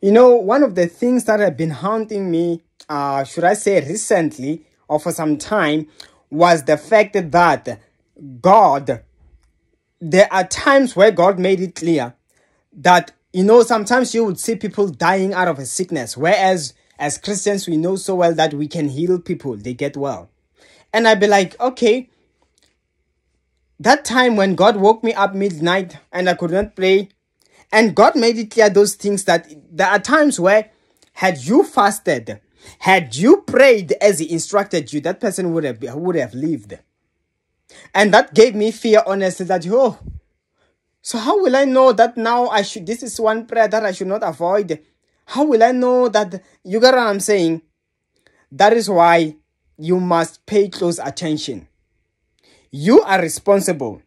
You know, one of the things that have been haunting me, uh, should I say recently or for some time, was the fact that God, there are times where God made it clear that, you know, sometimes you would see people dying out of a sickness, whereas as Christians, we know so well that we can heal people, they get well. And I'd be like, okay, that time when God woke me up midnight and I could not pray, and God made it clear those things that there are times where, had you fasted, had you prayed as He instructed you, that person would have would have lived. And that gave me fear, honestly, that oh, so how will I know that now I should? This is one prayer that I should not avoid. How will I know that you get what I'm saying? That is why you must pay close attention. You are responsible.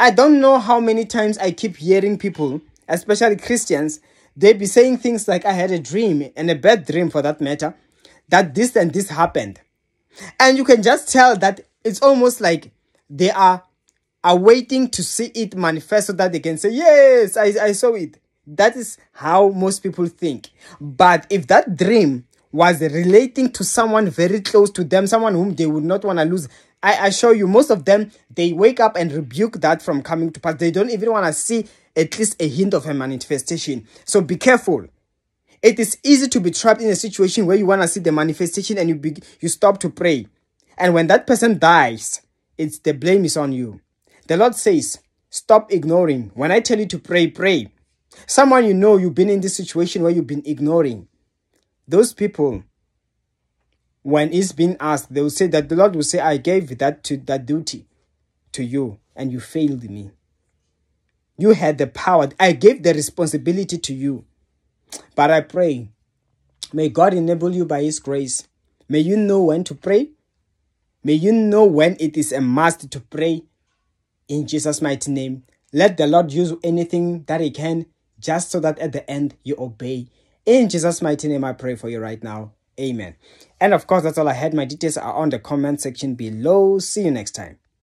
I don't know how many times I keep hearing people, especially Christians, they be saying things like, I had a dream, and a bad dream for that matter, that this and this happened. And you can just tell that it's almost like they are, are waiting to see it manifest so that they can say, Yes, I, I saw it. That is how most people think. But if that dream was relating to someone very close to them, someone whom they would not want to lose, I assure you, most of them, they wake up and rebuke that from coming to pass. They don't even want to see at least a hint of a manifestation. So be careful. It is easy to be trapped in a situation where you want to see the manifestation and you be, you stop to pray. And when that person dies, it's the blame is on you. The Lord says, stop ignoring. When I tell you to pray, pray. Someone you know you've been in this situation where you've been ignoring. Those people, when it's been asked, they will say that the Lord will say, I gave that to that duty to you and you failed me. You had the power. I gave the responsibility to you. But I pray, may God enable you by His grace. May you know when to pray. May you know when it is a must to pray. In Jesus' mighty name, let the Lord use anything that He can just so that at the end you obey. In Jesus' mighty name, I pray for you right now. Amen. And of course, that's all I had. My details are on the comment section below. See you next time.